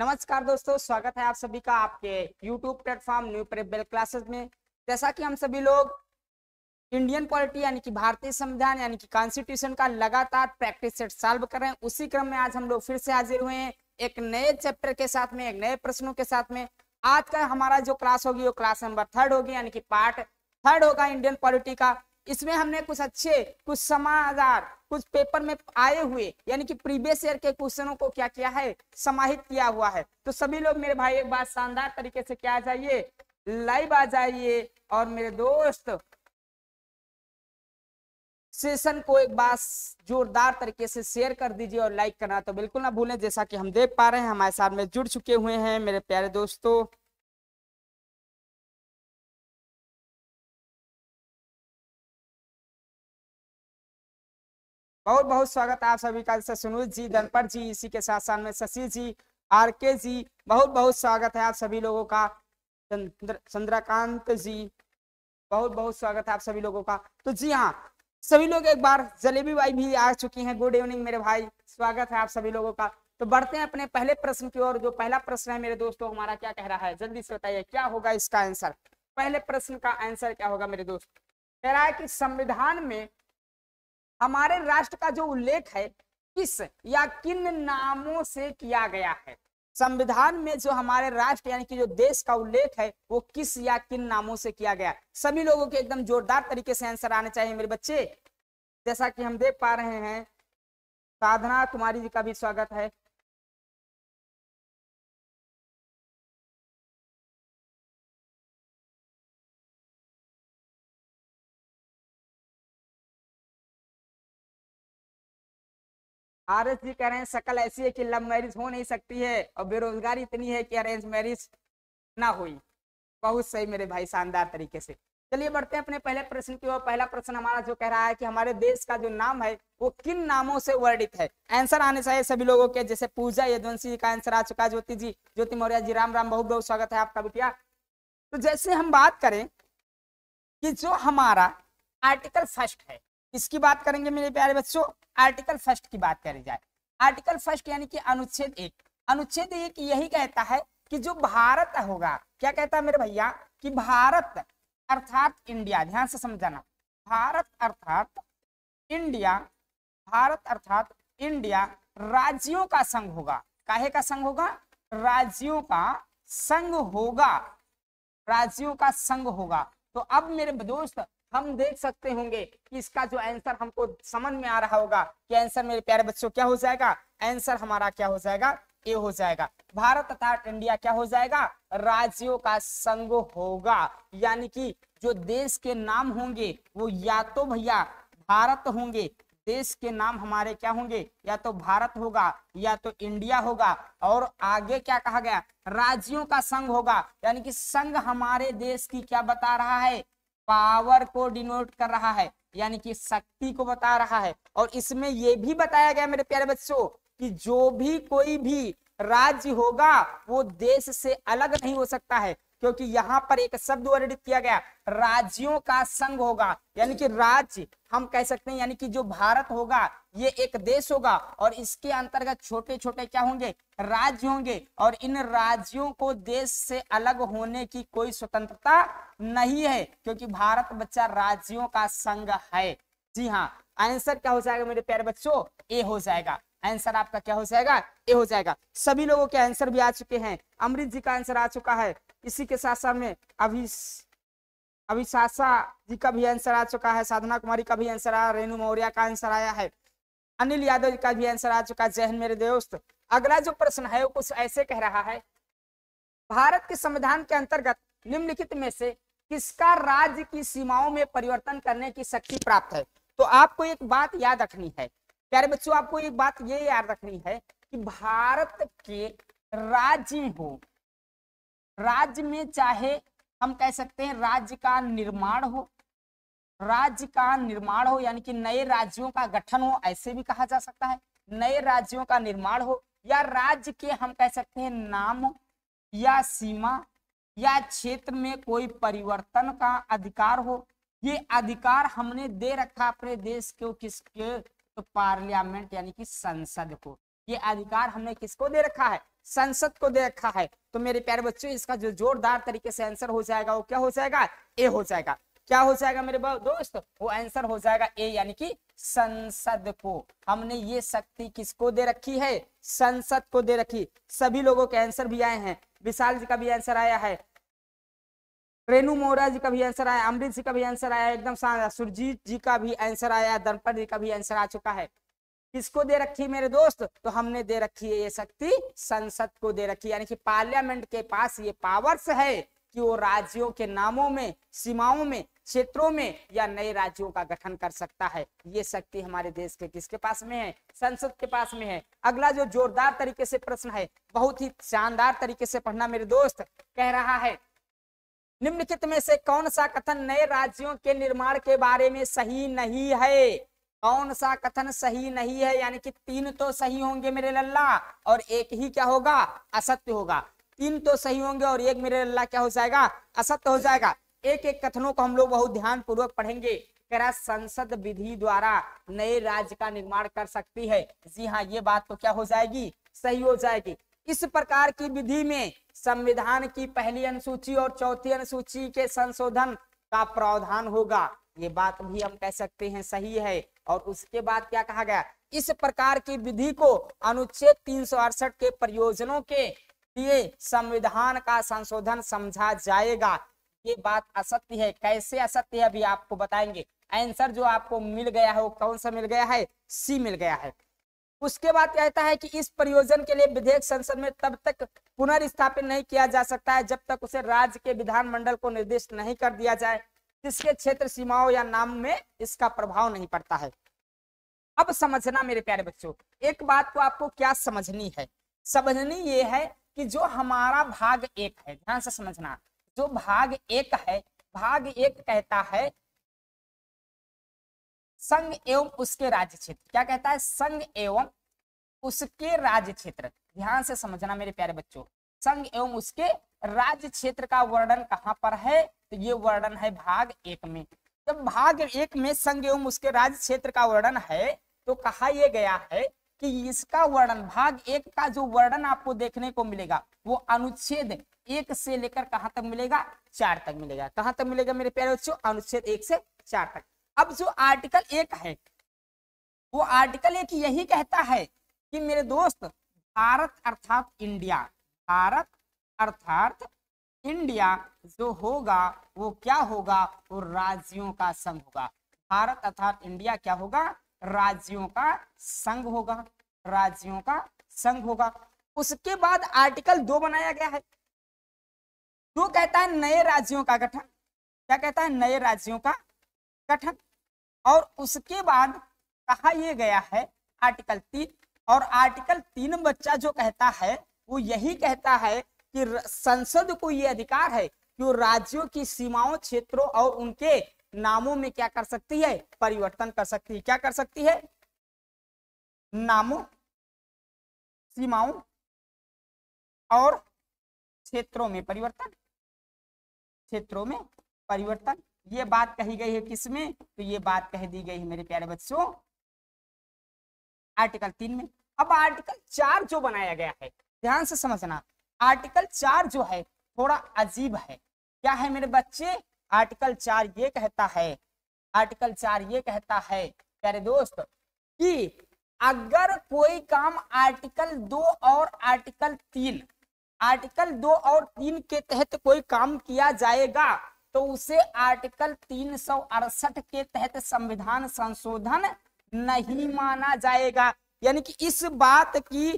नमस्कार दोस्तों, स्वागत है आप सभी का आपके YouTube प्लेटफॉर्म न्यू प्रेबल क्लासेस में। जैसा कि हम सभी लोग इंडियन पॉलिटी यानी कि भारतीय संविधान यानी कि कॉन्स्टिट्यूशन का लगातार प्रैक्टिस सेट सॉल्व कर रहे हैं, उसी क्रम में आज हम लोग फिर से हाजिर हुए हैं एक नए चैप्टर के साथ में, एक नए प्रश्नों के साथ में। आज का हमारा जो क्लास होगी वो क्लास नंबर थर्ड होगी, यानी कि पार्ट थर्ड होगा इंडियन पॉलिटी का। इसमें हमने कुछ अच्छे, कुछ समाचार कुछ पेपर में आए हुए, यानी कि प्रीवियस ईयर के क्वेश्चनों को क्या किया है, समाहित किया हुआ है। तो सभी लोग मेरे भाई एक बार शानदार तरीके से क्या आ जाइए लाइव आ जाइए और मेरे दोस्त सेशन को एक बार जोरदार तरीके से शेयर कर दीजिए और लाइक करना। तो बिल्कुल ना भूलें, जैसा कि हम देख पा रहे हैं, हमारे साथ में जुड़ चुके हुए हैं मेरे प्यारे दोस्तों। बहुत बहुत स्वागत आप सभी का। सुनील जी धनपर जी, इसी के साथ साथ में शशि जी आर के जी, बहुत बहुत स्वागत है आप सभी लोगों का। चंद्रकांत जी, बहुत बहुत स्वागत है आप सभी लोगों का। तो जी हाँ सभी लोग एक बार जलेबी भाई भी आ चुकी हैं। गुड इवनिंग मेरे भाई, स्वागत है आप सभी लोगों का। तो बढ़ते हैं अपने पहले प्रश्न की ओर। जो पहला प्रश्न है मेरे दोस्तों, हमारा क्या कह रहा है? जल्दी से बताइए, क्या होगा इसका आंसर? पहले प्रश्न का आंसर क्या होगा मेरे दोस्त? कह रहा है कि संविधान में हमारे राष्ट्र का जो उल्लेख है, किस या किन नामों से किया गया है? संविधान में जो हमारे राष्ट्र यानी कि जो देश का उल्लेख है, वो किस या किन नामों से किया गया? सभी लोगों के एकदम जोरदार तरीके से आंसर आने चाहिए मेरे बच्चे। जैसा कि हम देख पा रहे हैं, साधना कुमारी जी का भी स्वागत है। आर जी कह रहे हैं, शकल ऐसी है कि लव मैरिज हो नहीं सकती है और बेरोजगारी इतनी है कि अरेंज मैरिज ना हुई। बहुत सही मेरे भाई, शानदार तरीके से। चलिए बढ़ते हैं अपने पहले प्रश्न की ओर। पहला प्रश्न हमारा जो कह रहा है कि हमारे देश का जो नाम है, वो किन नामों से वर्णित है? आंसर आने चाहिए सभी लोगों के, जैसे पूजा यदवंशी का आंसर आ चुका है, ज्योति जी, ज्योति मौर्य जी, राम राम, बहुत बहुत स्वागत है आपका बिटिया। तो जैसे हम बात करें कि जो हमारा आर्टिकल फ़र्स्ट है इसकी बात करेंगे मेरे प्यारे बच्चों? आर्टिकल फ़र्स्ट की बात करी जाए। आर्टिकल फ़र्स्ट यानी कि अनुच्छेद एक। अनुच्छेद एक यही कहता है कि जो भारत होगा, क्या कहता है मेरे भैया? कि भारत अर्थात इंडिया ध्यान से समझाना। भारत अर्थात इंडिया भारत अर्थात इंडिया राज्यों का संघ होगा। काहे का संघ होगा? राज्यों का संघ होगा। राज्यों का संघ होगा। तो अब मेरे दोस्त हम देख सकते होंगे कि इसका जो आंसर हमको समझ में आ रहा होगा कि आंसर मेरे प्यारे बच्चों, क्या हो जाएगा? आंसर हमारा क्या हो जाएगा? ए हो जाएगा। भारत तथा इंडिया क्या हो जाएगा? राज्यों का संघ होगा। यानी कि जो देश के नाम होंगे, वो या तो भैया भारत होंगे, देश के नाम हमारे क्या होंगे? या तो भारत होगा, या तो इंडिया होगा। और आगे क्या कहा गया? राज्यों का संघ होगा। यानी कि संघ हमारे देश की क्या बता रहा है? पावर को डिनोट कर रहा है, यानी कि शक्ति को बता रहा है। और इसमें यह भी बताया गया मेरे प्यारे बच्चों, कि जो भी कोई भी राज्य होगा, वो देश से अलग नहीं हो सकता है, क्योंकि यहाँ पर एक शब्द वर्णित किया गया, राज्यों का संघ होगा। यानी कि राज्य हम कह सकते हैं, यानी कि जो भारत होगा, ये एक देश होगा और इसके अंतर्गत छोटे छोटे क्या होंगे? राज्य होंगे और इन राज्यों को देश से अलग होने की कोई स्वतंत्रता नहीं है, क्योंकि भारत बच्चा राज्यों का संघ है। जी हाँ आंसर क्या हो जाएगा मेरे प्यारे बच्चों? ए हो जाएगा। आंसर आपका क्या हो जाएगा? ए हो जाएगा। सभी लोगों के आंसर भी आ चुके हैं। अमृत जी का आंसर आ चुका है। इसी के साथ साथ में अभी अभिशाषा जी का भी आंसर आ चुका है, साधना कुमारी का भी आंसर आया रेणु मौर्य का आंसर आया है, अनिल यादव जी का भी आंसर आ चुका है, जय हिंद मेरे दोस्त। अगला जो प्रश्न है, वो कुछ ऐसे कह रहा है, भारत के संविधान के अंतर्गत निम्नलिखित में से किसका राज्य की सीमाओं में परिवर्तन करने की शक्ति प्राप्त है? तो आपको एक बात याद रखनी है, प्यारे बच्चों, आपको एक बात ये याद रखनी है कि भारत के राज्य हो, राज्य में चाहे हम कह सकते हैं राज्य का निर्माण हो। राज्य का निर्माण हो, यानी कि नए राज्यों का गठन हो, ऐसे भी कहा जा सकता है। नए राज्यों का निर्माण हो, या राज्य के हम कह सकते हैं नाम या सीमा, या क्षेत्र में कोई परिवर्तन का अधिकार हो। ये अधिकार हमने दे रखा अपने देश को किसके? तो पार्लियामेंट, यानी कि संसद को। ये अधिकार हमने किसको दे रखा है? संसद को दे रखा है। तो मेरे प्यारे बच्चों, इसका जो जोरदार तरीके से आंसर हो जाएगा, वो क्या हो जाएगा? ए हो जाएगा। क्या हो जाएगा मेरे दोस्त? वो आंसर हो जाएगा ए यानी कि संसद को। हमने ये शक्ति किसको दे रखी है? संसद को दे रखी। सभी लोगों के आंसर भी आए हैं। विशाल जी का भी आंसर आया है। रेणु मोरा जी का भी आंसर आया। अमृत जी का भी आंसर आया। एकदम सुरजीत जी का भी आंसर आया। दर्पण जी का भी आंसर आ चुका है। किसको दे रखी है मेरे दोस्त? तो हमने दे रखी है ये शक्ति संसद को दे रखी है। यानी कि पार्लियामेंट के पास ये पावर्स है कि वो राज्यों के नामों में, सीमाओं में, क्षेत्रों में या नए राज्यों का गठन कर सकता है। ये शक्ति हमारे देश के किसके पास में है? संसद के पास में है। अगला जो जोरदार तरीके से प्रश्न है, बहुत ही शानदार तरीके से पढ़ना मेरे दोस्त, कह रहा है, निम्नलिखित में से कौन सा कथन नए राज्यों के निर्माण के बारे में सही नहीं है? कौन सा कथन सही नहीं है? यानी कि तीन तो सही होंगे मेरे लल्ला, और एक ही क्या होगा? असत्य होगा। तीन तो सही होंगे और एक मेरे लल्ला क्या हो जाएगा? असत्य हो जाएगा। एक एक कथनों को हम लोग बहुत ध्यान पूर्वक पढ़ेंगे। कह संसद विधि द्वारा नए राज्य का निर्माण कर सकती है। जी हाँ ये बात तो क्या हो जाएगी? सही हो जाएगी। इस प्रकार की विधि में संविधान की पहली अनुसूची और चौथी अनुसूची के संशोधन का प्रावधान होगा। ये बात भी हम कह सकते हैं सही है। और उसके बाद क्या कहा गया? इस प्रकार की विधि को अनुच्छेद तीन के प्रयोजनों के लिए संविधान का संशोधन समझा जाएगा। ये बात असत्य है। कैसे असत्य है अभी आपको बताएँगे। आंसर जो आपको मिल गया है वो कौन सा मिल गया है? सी मिल गया है। उसके बाद कहता है कि इस प्रयोजन के लिए विधेयक संसद में तब तक पुनर्स्थापित नहीं किया जा सकता है जब तक उसे राज्य के विधानमंडल को निर्दिष्ट नहीं कर दिया जाए। जिसके क्षेत्र सीमाओं या नाम में इसका प्रभाव नहीं पड़ता है? अब समझना मेरे प्यारे बच्चों, एक बात को आपको क्या समझनी है? समझनी ये है कि जो हमारा भाग एक है, ध्यान से समझना, जो भाग एक है, भाग एक कहता है संघ एवं उसके राज्य क्षेत्र। क्या कहता है? संघ एवं उसके राज्य क्षेत्र। ध्यान से समझना मेरे प्यारे बच्चों, संघ एवं उसके राज्य क्षेत्र का वर्णन कहाँ पर है? तो ये वर्णन है भाग एक में। जब भाग एक में संघ एवं उसके राज्य क्षेत्र का वर्णन है तो कहा यह गया है कि इसका वर्णन, भाग एक का जो वर्णन आपको देखने को मिलेगा, वो अनुच्छेद एक से लेकर कहाँ तक मिलेगा? चार तक मिलेगा। कहाँ तक मिलेगा मेरे प्यारे बच्चों? अनुच्छेद एक से चार तक। अब जो आर्टिकल एक है, वो आर्टिकल एक यही कहता है कि मेरे दोस्त, भारत अर्थात इंडिया, भारत अर्थात इंडिया जो होगा, वो क्या होगा? वो राज्यों का संघ होगा। भारत अर्थात इंडिया क्या होगा? राज्यों का संघ होगा। राज्यों का संघ होगा। उसके बाद आर्टिकल दो बनाया गया है। दो कहता है नए राज्यों का गठन। क्या कहता है? नए राज्यों का गठन। और उसके बाद कहा यह गया है आर्टिकल तीन। और आर्टिकल तीन बच्चा जो कहता है, वो यही कहता है कि संसद को यह अधिकार है कि वो राज्यों की सीमाओं, क्षेत्रों और उनके नामों में क्या कर सकती है? परिवर्तन कर सकती है। क्या कर सकती है? नामों, सीमाओं और क्षेत्रों में परिवर्तन। क्षेत्रों में परिवर्तन। ये बात कही गई है किसमें तो ये बात कह दी गई है मेरे प्यारे बच्चों, आर्टिकल तीन में। अब आर्टिकल चार जो बनाया गया है, ध्यान से समझना। आर्टिकल चार जो है, थोड़ा अजीब है। क्या है मेरे बच्चे? आर्टिकल चार ये कहता है, आर्टिकल चार ये कहता है, प्यारे दोस्त, कि अगर कोई काम आर्टिकल दो और आर्टिकल तीन, आर्टिकल दो और तीन के तहत कोई काम किया जाएगा तो उसे आर्टिकल तीन सौ अड़सठ के तहत संविधान संशोधन नहीं माना जाएगा। यानी कि इस बात की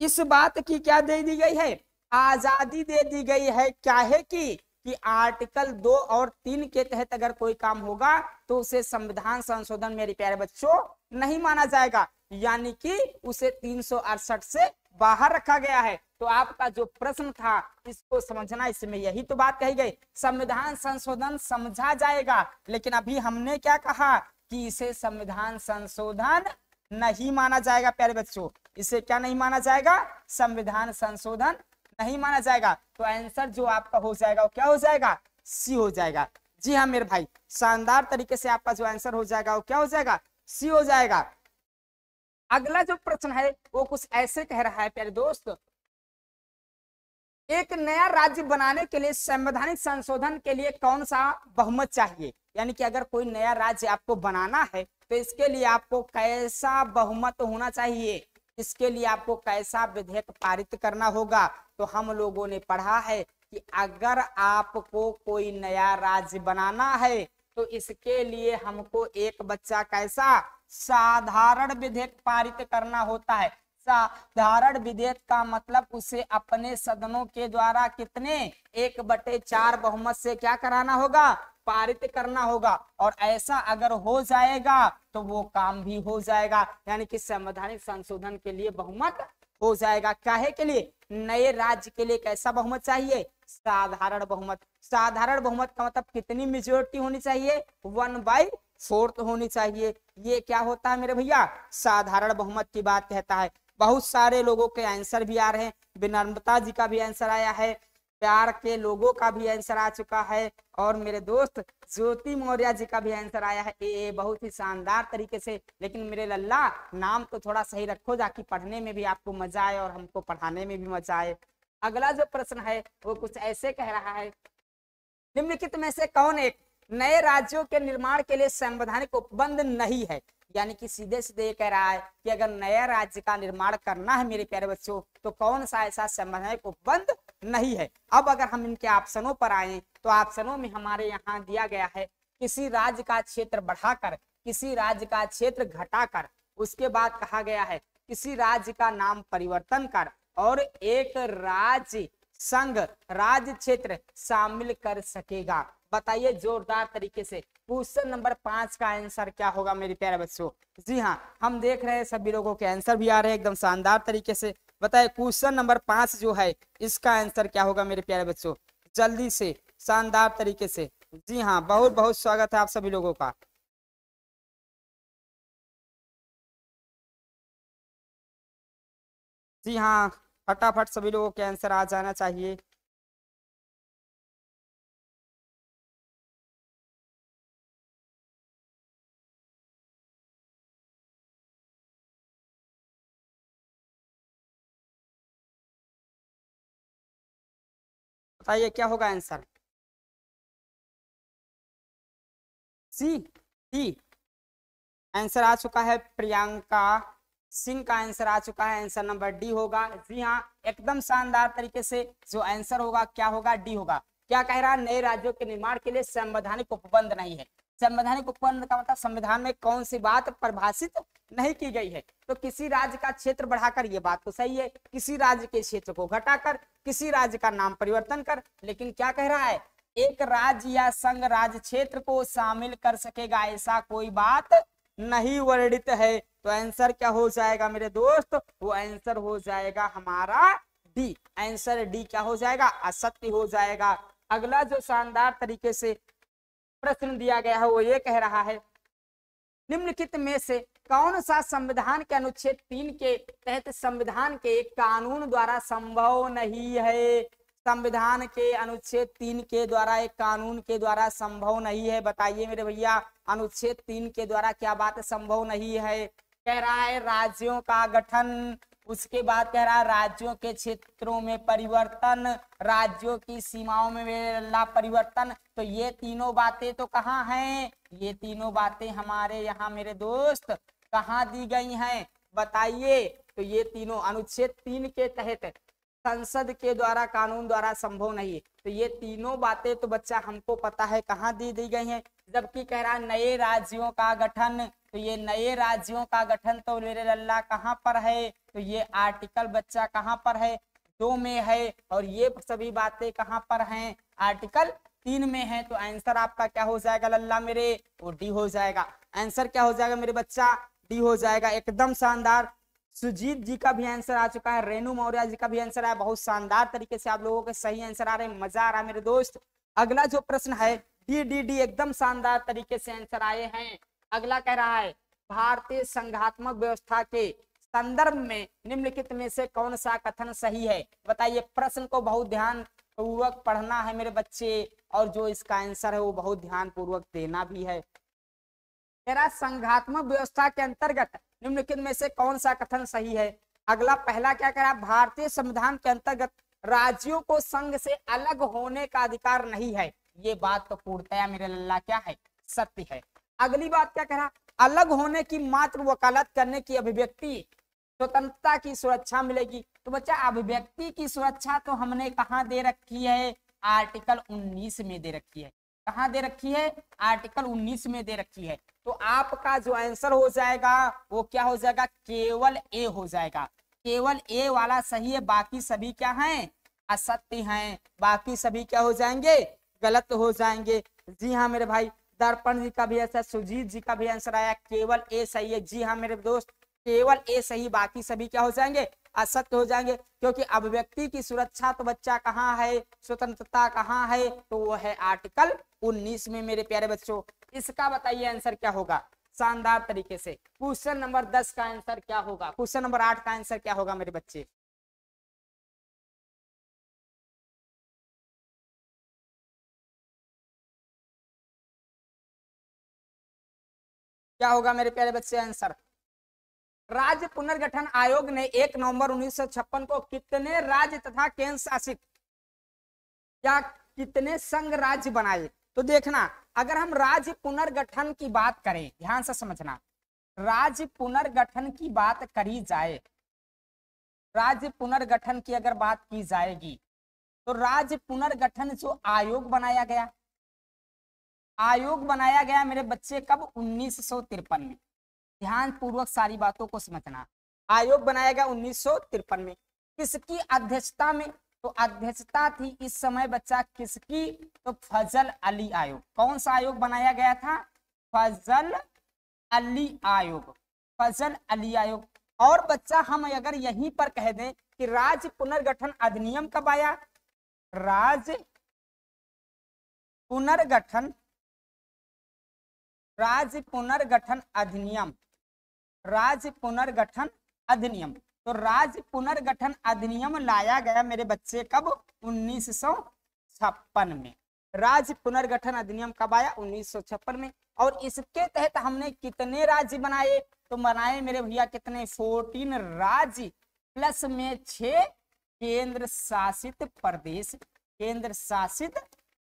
इस बात की क्या दे दी गई है? आज़ादी दे दी गई है क्या है कि कि आर्टिकल दो और तीन के तहत अगर कोई काम होगा तो उसे संविधान संशोधन मेरे प्यारे बच्चों नहीं माना जाएगा। यानी कि उसे तीन सौ अड़सठ से बाहर रखा गया है। तो आपका जो प्रश्न था, इसको समझना, इसमें यही तो बात कही गई। संविधान संशोधन समझा जाएगा। लेकिन अभी हमने क्या कहा कि इसे संविधान संशोधन नहीं माना जाएगा, प्यारे बच्चों। इसे क्या नहीं माना जाएगा? संविधान संशोधन नहीं माना जाएगा। तो आंसर जो आपका हो जाएगा, वो क्या हो जाएगा? सी हो जाएगा। जी हाँ मेरे भाई, शानदार तरीके से आपका जो आंसर हो जाएगा, वो क्या हो जाएगा? सी हो जाएगा। अगला जो प्रश्न है, वो कुछ ऐसे कह रहा है, प्यारे दोस्त। एक नया राज्य बनाने के लिए संवैधानिक संशोधन के लिए कौन सा बहुमत चाहिए? यानी कि अगर कोई नया राज्य आपको बनाना है तो इसके लिए आपको कैसा बहुमत होना चाहिए? इसके लिए आपको कैसा विधेयक पारित करना होगा? तो हम लोगों ने पढ़ा है कि अगर आपको कोई नया राज्य बनाना है तो इसके लिए हमको एक बच्चा कैसा साधारण विधेयक पारित करना होता है। साधारण विधेयक का मतलब उसे अपने सदनों के द्वारा कितने? एक बटे चार बहुमत से क्या कराना होगा? पारित करना होगा और ऐसा अगर हो जाएगा तो वो काम भी हो जाएगा। यानी कि संवैधानिक संशोधन के लिए बहुमत हो जाएगा। काहे के लिए? नए राज्य के लिए कैसा बहुमत चाहिए। साधारण बहुमत। साधारण बहुमत का मतलब कितनी मेजोरिटी होनी चाहिए? वन बाई फोर्थ होनी चाहिए। ये क्या होता है मेरे भैया? साधारण बहुमत की बात कहता है। बहुत सारे लोगों के आंसर भी आ रहे हैं। विनम्रता जी का भी आंसर आया है। प्यार के लोगों का भी आंसर आ चुका है। और मेरे दोस्त, ज्योति मौर्य जी का भी आंसर आया है। ये बहुत ही शानदार तरीके से। लेकिन मेरे लल्ला, नाम तो थोड़ा सही रखो, जाकि पढ़ने में भी आपको मज़ा आए और हमको पढ़ाने में भी मज़ा आए। अगला जो प्रश्न है, वो कुछ ऐसे कह रहा है, निम्नलिखित में से कौन एक नए राज्यों के निर्माण के लिए संवैधानिक उपबंध नहीं है? यानी कि सीधे सीधे ये कह रहा है कि अगर नया राज्य का निर्माण करना है मेरे प्यारे बच्चों तो कौन सा ऐसा संवैधानिक उपबंध नहीं है? अब अगर हम इनके ऑप्शनों पर आए तो ऑप्शनों में हमारे यहाँ दिया गया है, किसी राज्य का क्षेत्र बढ़ाकर, किसी राज्य का क्षेत्र घटाकर, उसके बाद कहा गया है, किसी राज्य का नाम परिवर्तन कर और एक राज्य, संघ, राज्य क्षेत्र शामिल कर सकेगा। बताइए जोरदार तरीके से। क्वेश्चन नंबर पाँच का आंसर क्या होगा मेरे प्यारे बच्चों? जी हाँ हम देख रहे हैं सभी लोगों के आंसर भी आ रहे हैं एकदम शानदार तरीके से। बताए क्वेश्चन नंबर पाँच जो है, इसका आंसर क्या होगा मेरे प्यारे बच्चों? जल्दी से, शानदार तरीके से। जी हाँ बहुत बहुत स्वागत है आप सभी लोगों का। जी हाँ फटाफट सभी लोगों के आंसर आ जाना चाहिए। बताइए क्या होगा आंसर? सी डी आंसर आ चुका है प्रियंका सिंह का आंसर आ चुका है। आंसर नंबर डी होगा। जी हाँ एकदम शानदार तरीके से जो आंसर होगा, क्या होगा? डी होगा। क्या कह रहा? है नए राज्यों के निर्माण के लिए संवैधानिक उपबंध नहीं है। संवैधानिक उपबंध का मतलब संविधान में कौन सी बात परिभाषित नहीं की गई है? तो किसी राज्य का क्षेत्र बढ़ाकर ये बात तो सही है। किसी राज्य के क्षेत्र को घटाकर, किसी राज्य का नाम परिवर्तन कर। लेकिन क्या कह रहा है? एक राज्य या संघ राज्य क्षेत्र को शामिल कर सकेगा, ऐसा कोई बात नहीं वर्णित है। तो आंसर क्या हो जाएगा मेरे दोस्त? वो आंसर हो जाएगा हमारा डी। आंसर डी क्या हो जाएगा? असत्य हो जाएगा। अगला जो शानदार तरीके से प्रश्न दिया गया है, वो ये कह रहा है, निम्नलिखित में से कौन सा संविधान के अनुच्छेद तीन के तहत संविधान के कानून द्वारा संभव नहीं है? संविधान के अनुच्छेद तीन के द्वारा, एक कानून के द्वारा संभव नहीं है। बताइए मेरे भैया, अनुच्छेद तीन के द्वारा क्या बात संभव नहीं है? कह रहा है, राज्यों का गठन उसके बाद कह रहा, राज्यों के क्षेत्रों में परिवर्तन, राज्यों की सीमाओं में परिवर्तन तो ये तीनों बातें तो कहाँ हैं? ये तीनों बातें हमारे यहाँ मेरे दोस्त कहाँ दी गई हैं? बताइए। तो ये तीनों अनुच्छेद तीन के तहत संसद के द्वारा, कानून द्वारा संभव नहीं है। तो ये तीनों बातें तो बच्चा हमको पता है कहाँ दी दी गई है। जबकि कह रहा, नए राज्यों का गठन। तो ये नए राज्यों का गठन तो मेरे लल्ला कहाँ पर है? तो ये आर्टिकल बच्चा कहाँ पर है? दो में है और ये सभी बातें कहाँ पर हैं? आर्टिकल तीन में है तो आंसर आपका क्या हो जाएगा लल्ला मेरे? वो डी हो जाएगा। आंसर क्या हो जाएगा मेरे बच्चा? डी हो जाएगा। एकदम शानदार। सुजीत जी का भी आंसर आ चुका है रेणु मौर्य जी का भी आंसर आया। बहुत शानदार तरीके से आप लोगों के सही आंसर आ रहे हैं। मज़ा आ रहा है मेरे दोस्त। अगला जो प्रश्न है डी डी डी एकदम शानदार तरीके से आंसर आए हैं। अगला कह रहा है, भारतीय संघात्मक व्यवस्था के संदर्भ में, निम्नलिखित में से कौन सा कथन सही है? बताइए, प्रश्न को बहुत ध्यान पूर्वक पढ़ना है मेरे बच्चे, और जो इसका आंसर है वो बहुत ध्यान पूर्वक देना भी है। तेरा संघात्मक व्यवस्था के अंतर्गत निम्नलिखित में से कौन सा कथन सही है? अगला, पहला, क्या है? भारतीय संविधान के अंतर्गत राज्यों को संघ से अलग होने का अधिकार नहीं है। ये बात तो पूर्णतया मेरे लल्ला क्या है? सत्य है। अगली बात क्या कह रहा अलग होने की मात्र वकालत करने की अभिव्यक्ति स्वतंत्रता की सुरक्षा मिलेगी। तो बच्चा अभिव्यक्ति की सुरक्षा तो हमने कहा दे रखी है? आर्टिकल 19 में दे रखी है। कहा दे रखी है? आर्टिकल 19 में दे रखी है। तो आपका जो आंसर हो जाएगा, वो क्या हो जाएगा? केवल ए हो जाएगा। केवल ए वाला सही है, बाकी सभी क्या हैं? असत्य हैं। बाकी सभी क्या हो जाएँगे? गलत हो जाएँगे। जी हाँ मेरे भाई, दर्पण जी का भी आंसर सुजीत जी का भी आंसर आया, केवल ए सही है। जी हाँ मेरे दोस्त केवल ए सही, बाकी सभी क्या हो जाएँगे? असत्य हो जाएँगे। क्योंकि अभिव्यक्ति की सुरक्षा तो बच्चा कहाँ है? स्वतंत्रता कहाँ है? तो वो है आर्टिकल 19 में, मेरे प्यारे बच्चों। इसका बताइए आंसर क्या होगा? शानदार तरीके से। क्वेश्चन नंबर 10 का आंसर क्या होगा? क्वेश्चन नंबर 8 का आंसर क्या होगा, मेरे बच्चे? क्या होगा, मेरे प्यारे बच्चे, आंसर? राज्य पुनर्गठन आयोग ने 1 नवंबर 1956 को कितने राज्य तथा केंद्र शासित या कितने संघ राज्य बनाए? तो देखना, अगर हम राज्य पुनर्गठन की बात करें, ध्यान से समझना, राज्य पुनर्गठन की बात करी जाए, राज्य पुनर्गठन की अगर बात की जाएगी तो राज्य पुनर्गठन जो आयोग बनाया गया, आयोग बनाया गया मेरे बच्चे कब? उन्नीस में। ध्यान पूर्वक सारी बातों को समझना। आयोग बनाया गया उन्नीस सौ तिरपन में। किसकी अध्यक्षता में? तो अध्यक्षता थी इस समय बच्चा किसकी? तो फजल अली आयोग। कौन सा आयोग बनाया गया था? फजल अली आयोग। फजल अली आयोग। और बच्चा हम अगर यहीं पर कह दें कि राज्य पुनर्गठन अधिनियम कब आया? राज्य पुनर्गठन राज्य पुनर्गठन अधिनियम। राज्य पुनर्गठन अधिनियम। तो राज्य पुनर्गठन अधिनियम लाया गया मेरे बच्चे कब? उन्नीस सौ छप्पन में। राज्य पुनर्गठन अधिनियम कब आया? उन्नीस सौ छप्पन में। और इसके तहत हमने कितने राज्य बनाए? तो बनाए मेरे भैया कितने? फोर्टीन राज्य प्लस में छ केंद्र शासित प्रदेश। केंद्र शासित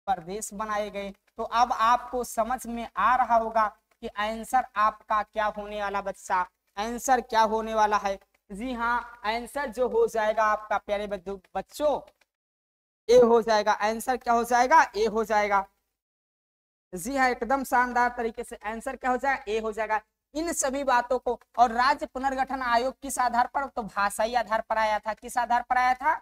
प्रदेश बनाए गए। तो अब आपको समझ में आ रहा होगा कि आंसर आपका क्या होने वाला बच्चा? आंसर क्या होने वाला है? जी हाँ आंसर जो हो जाएगा आपका, प्यारे बच्चों, ए हो जाएगा। आंसर क्या हो जाएगा? ए हो जाएगा। जी हाँ एकदम शानदार तरीके से आंसर क्या हो जाएगा? ए हो जाएगा। इन सभी बातों को, और राज्य पुनर्गठन आयोग किस आधार पर तो भाषाई आधार पर आया था। किस आधार पर आया था?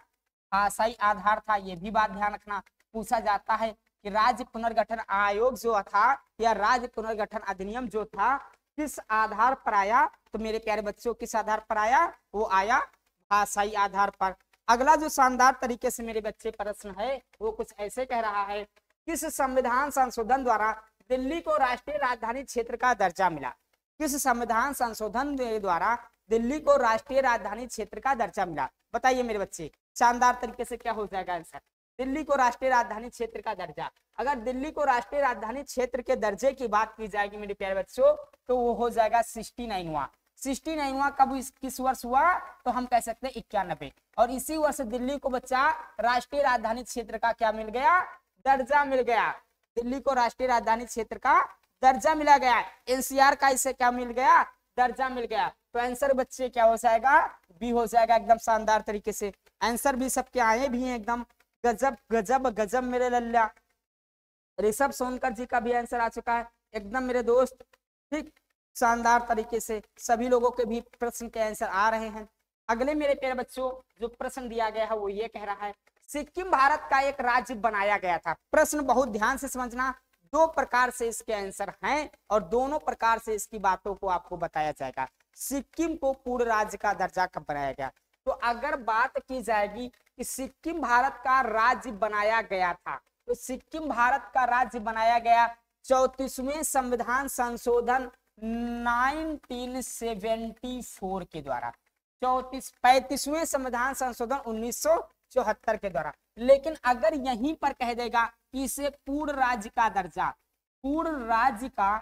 भाषाई आधार था, ये भी बात ध्यान रखना। पूछा जाता है कि राज्य पुनर्गठन आयोग जो था या राज्य पुनर्गठन अधिनियम जो था, किस आधार पर आया? तो मेरे प्यारे बच्चों, किस आधार पर आया? वो आया भाषाई आधार पर। अगला जो शानदार तरीके से मेरे बच्चे प्रश्न है, वो कुछ ऐसे कह रहा है, किस संविधान संशोधन द्वारा दिल्ली को राष्ट्रीय राजधानी क्षेत्र का दर्जा मिला? किस संविधान संशोधन द्वारा दिल्ली को राष्ट्रीय राजधानी क्षेत्र का दर्जा मिला? बताइए मेरे बच्चे, शानदार तरीके से क्या हो जाएगा आंसर? दिल्ली को राष्ट्रीय राजधानी क्षेत्र का दर्जा। अगर दिल्ली को राष्ट्रीय राजधानी क्षेत्र के दर्जे की बात की जाएगी, मेरे प्यारे बच्चों तो वो हो जाएगा सिक्सटी नाइनवा सिक्सटी नाइनवा कब किस वर्ष हुआ तो हम कह सकते हैं इक्यानबे। और इसी वर्ष दिल्ली को बच्चा राष्ट्रीय राजधानी क्षेत्र का क्या मिल गया? दर्जा मिल गया। दिल्ली को राष्ट्रीय राजधानी क्षेत्र का दर्जा मिला गया। एनसीआर का इसे क्या मिल गया? दर्जा मिल गया। तो आंसर बच्चे क्या हो जाएगा? बी हो जाएगा एकदम शानदार तरीके से। आंसर भी सबके आए भी हैं एकदम। गजब गजब गजब मेरे लल्ला। ऋषभ सोनकर जी का भी आंसर आ चुका है। एकदम मेरे दोस्त, ठीक, शानदार तरीके से सभी लोगों के भी प्रश्न के आंसर आ रहे हैं। अगले मेरे प्यारे बच्चों, जो प्रश्न दिया गया है, वो ये कह रहा है, सिक्किम भारत का एक राज्य बनाया गया था। प्रश्न बहुत ध्यान से समझना, दो प्रकार से इसके आंसर हैं और दोनों प्रकार से इसकी बातों को आपको बताया जाएगा। सिक्किम को पूर्ण राज्य का दर्जा कब बनाया गया? तो अगर बात की जाएगी कि सिक्किम भारत का राज्य बनाया गया था। तो सिक्किम भारत का राज्य बनाया गया चौतीसवें संविधान संशोधन 1974 के द्वारा। चौतीस, पैतीसवें संविधान संशोधन उन्नीस चौहत्तर के द्वारा। लेकिन अगर यहीं पर कह देगा कि इसे पूर्ण राज्य का दर्जा, पूर्ण राज्य का,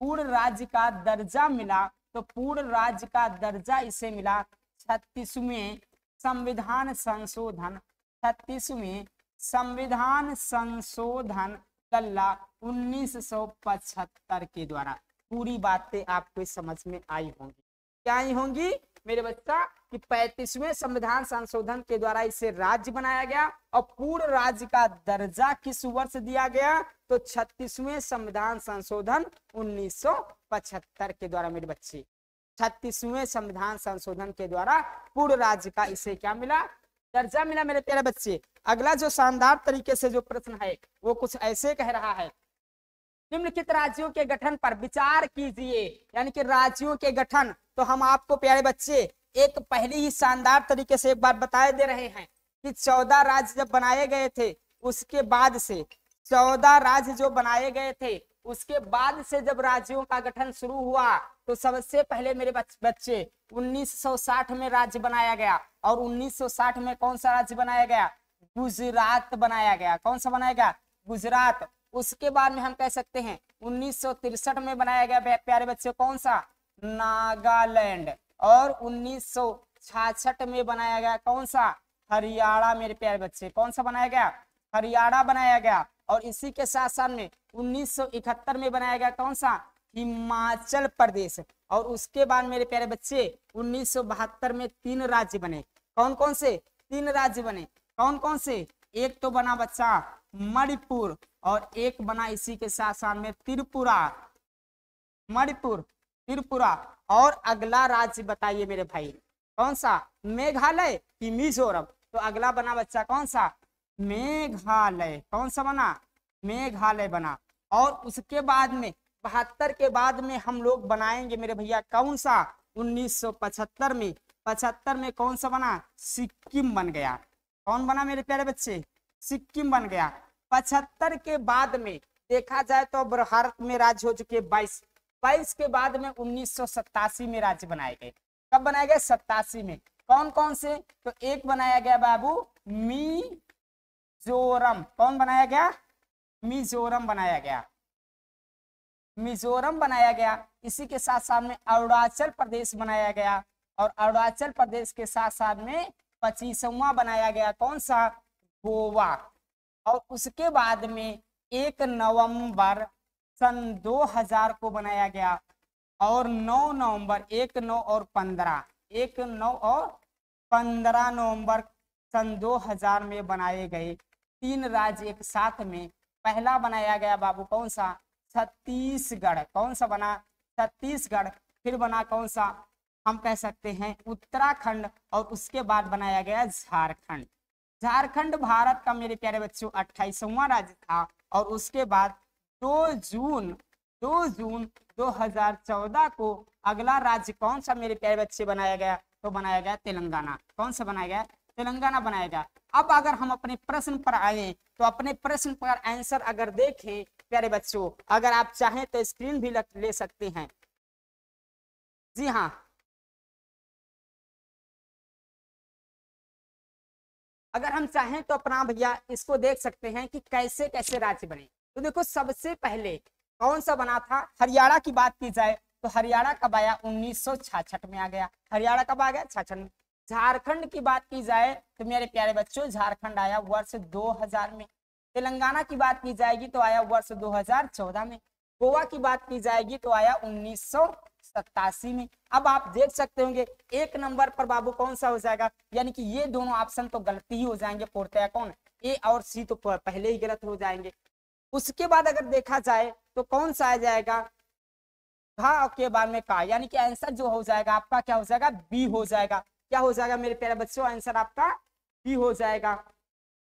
पूर्ण राज्य का दर्जा मिला तो पूर्ण राज्य का दर्जा इसे मिला छत्तीसवें संविधान संशोधन, छत्तीसवें संविधान संशोधन कल्ला 1975 के द्वारा। पूरी बातें आपको समझ में आई होंगी। क्या आई होंगी? मेरे बच्चा, कि पैंतीसवें संविधान संशोधन के द्वारा इसे राज्य बनाया गया और पूर्ण राज्य का दर्जा किस वर्ष दिया गया? तो छत्तीसवें संविधान संशोधन 1975 के द्वारा, मेरे बच्चे। छत्तीसवें संविधान संशोधन के द्वारा पूर्ण राज्य का इसे क्या मिला? दर्जा मिला मेरे प्यारे बच्चे। अगला जो शानदार तरीके से जो प्रश्न है, वो कुछ ऐसे कह रहा है। निम्नलिखित राज्यों के गठन पर विचार कीजिए। यानी कि राज्यों के गठन। तो हम आपको प्यारे बच्चे, एक पहले ही शानदार तरीके से एक बार बताए दे रहे हैं कि चौदह राज्य जब बनाए गए थे, उसके बाद से, चौदह राज्य जो बनाए गए थे, उसके बाद से जब राज्यों का गठन शुरू हुआ तो सबसे पहले मेरे बच्चे 1960 में राज्य बनाया गया। और 1960 में कौन सा राज्य बनाया गया? गुजरात बनाया गया। कौन सा बनाया गया? गुजरात। उसके बाद में हम कह सकते हैं, उन्नीस में बनाया गया प्यारे बच्चे, कौन सा? नागालैंड। और उन्नीस सौ छियासठ में बनाया गया कौन सा? हरियाणा, मेरे प्यारे बच्चे। कौन सा बनाया गया? हरियाणा बनाया गया। और इसी के साथ साथ में 1971 में बनाया गया कौन सा? हिमाचल प्रदेश। और उसके बाद मेरे प्यारे बच्चे, उन्नीस सौ बहत्तर में तीन राज्य बने। कौन कौन से? तीन राज्य बने। कौन कौन से? एक तो बना बच्चा मणिपुर और एक बना इसी के साथ साथ में त्रिपुरा। मणिपुर, त्रिपुरा। और अगला राज्य बताइए मेरे भाई। कौन सा मेघालय, की मिजोरम। तो अगला बना बच्चा कौन सा मेघालय। कौन सा बना? मेघालय बना। और उसके बाद में बहत्तर के बाद में हम लोग बनाएँगे मेरे भैया, कौन सा? 1975 में। पचहत्तर में कौन सा बना? सिक्किम बन गया। कौन बना मेरे प्यारे बच्चे? सिक्किम बन गया। पचहत्तर के बाद में देखा जाए तो भारत में राज्य हो चुके बाईस। बाईस के बाद में उन्नीस सौ सतासी में राज्य बनाए गए। कब बनाए गए? सत्तासी में। कौन कौन से? तो एक बनाया गया बाबू, मिजोरम। कौन बनाया गया? मिजोरम बनाया गया। मिजोरम बनाया गया। इसी के साथ साथ में अरुणाचल प्रदेश बनाया गया और अरुणाचल प्रदेश के साथ साथ में पच्चीसवा बनाया गया। कौन सा? गोवा। और उसके बाद में एक नवंबर सन 2000 को बनाया गया और 9 नवंबर एक नौ और पंद्रह। एक नौ और पंद्रह नवंबर सन 2000 में बनाए गए। तीन राज्य एक साथ में। पहला बनाया गया बाबू कौन सा? छत्तीसगढ़, कौन सा बना? छत्तीसगढ़, फिर बना कौन सा? हम कह सकते हैं उत्तराखंड और उसके बाद बनाया गया झारखंड। झारखंड भारत का मेरे प्यारे बच्चों अट्ठाईसवा राज्य था और उसके बाद दो जून दो जून 2014 को अगला राज्य कौन सा मेरे प्यारे बच्चे बनाया गया? तो बनाया गया तेलंगाना। कौन सा बनाया गया? तेलंगाना बनाया गया। अब अगर हम अपने प्रश्न पर आए तो अपने प्रश्न पर आंसर अगर देखें प्यारे बच्चों, अगर आप चाहें तो स्क्रीन भी ले सकते हैं। जी हाँ। अगर हम चाहें तो अपना भैया इसको देख सकते हैं कि कैसे कैसे राज्य बने। तो देखो, सबसे पहले कौन सा बना था? हरियाणा की बात की जाए तो हरियाणा कब आया उन्नीस में आ गया। हरियाणा कब आ गया? छाछठ में। झारखंड की बात की जाए तो मेरे प्यारे बच्चों, झारखंड आया वर्ष 2000 में। तेलंगाना की बात की जाएगी तो आया वर्ष 2014 में, गोवा की बात की जाएगी तो आया उन्नीस सौ सतासी में। अब आप देख सकते होंगे, एक नंबर पर बाबू कौन सा हो जाएगा? यानी कि ये दोनों ऑप्शन तो गलती ही हो जाएँगे पूर्णतया कौन? ए और सी तो पहले ही गलत हो जाएँगे। उसके बाद अगर देखा जाए तो कौन सा आ जाएगा? घा के बाद में का। यानी कि आंसर जो हो जाएगा, आपका क्या हो जाएगा? बी हो जाएगा। क्या हो जाएगा मेरे प्यारे बच्चों? आंसर आपका बी हो जाएगा।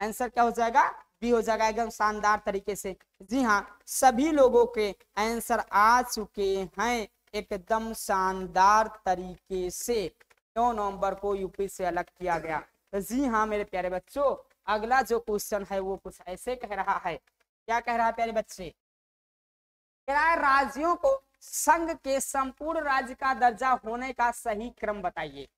आंसर क्या हो जाएगा? बी हो जाएगा एकदम शानदार तरीके से। जी हाँ सभी लोगों के आंसर आ चुके हैं एकदम शानदार तरीके से। नौ नवंबर को यूपी से अलग किया गया। जी हाँ मेरे प्यारे बच्चों, अगला जो क्वेश्चन है वो कुछ ऐसे कह रहा है। क्या कह रहा है प्यारे बच्चे? राज्यों को संघ के संपूर्ण राज्य का दर्जा होने का सही क्रम बताइए।